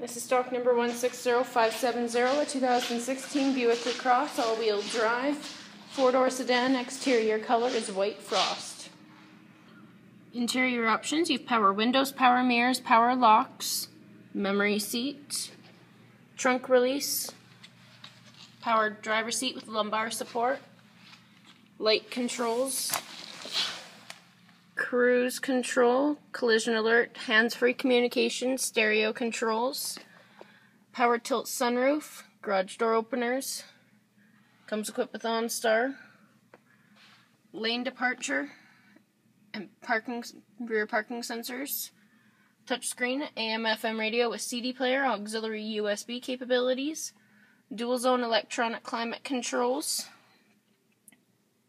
This is stock number 160570, a 2016 Buick LaCrosse all-wheel drive, four-door sedan. Exterior color is white frost. Interior options, you have power windows, power mirrors, power locks, memory seat, trunk release, power driver seat with lumbar support, light controls, cruise control, collision alert, hands-free communication, stereo controls, power tilt sunroof, garage door openers, comes equipped with OnStar, lane departure, and parking rear parking sensors, touchscreen, AM/FM radio with CD player, auxiliary USB capabilities, dual zone electronic climate controls,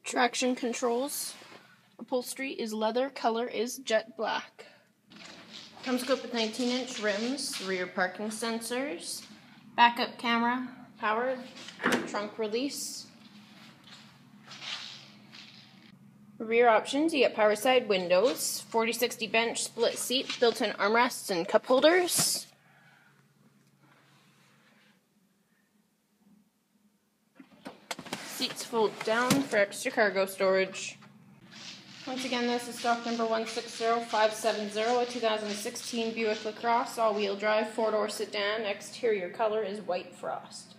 traction controls. Upholstery is leather, color is jet black. Comes equipped with 19 inch rims, rear parking sensors, backup camera, power, trunk release. Rear options, you get power side windows, 4060 bench split seat, built in armrests and cup holders. Seats fold down for extra cargo storage. Once again, this is stock number 160570, a 2016 Buick LaCrosse all-wheel drive four-door sedan. Exterior color is white frost.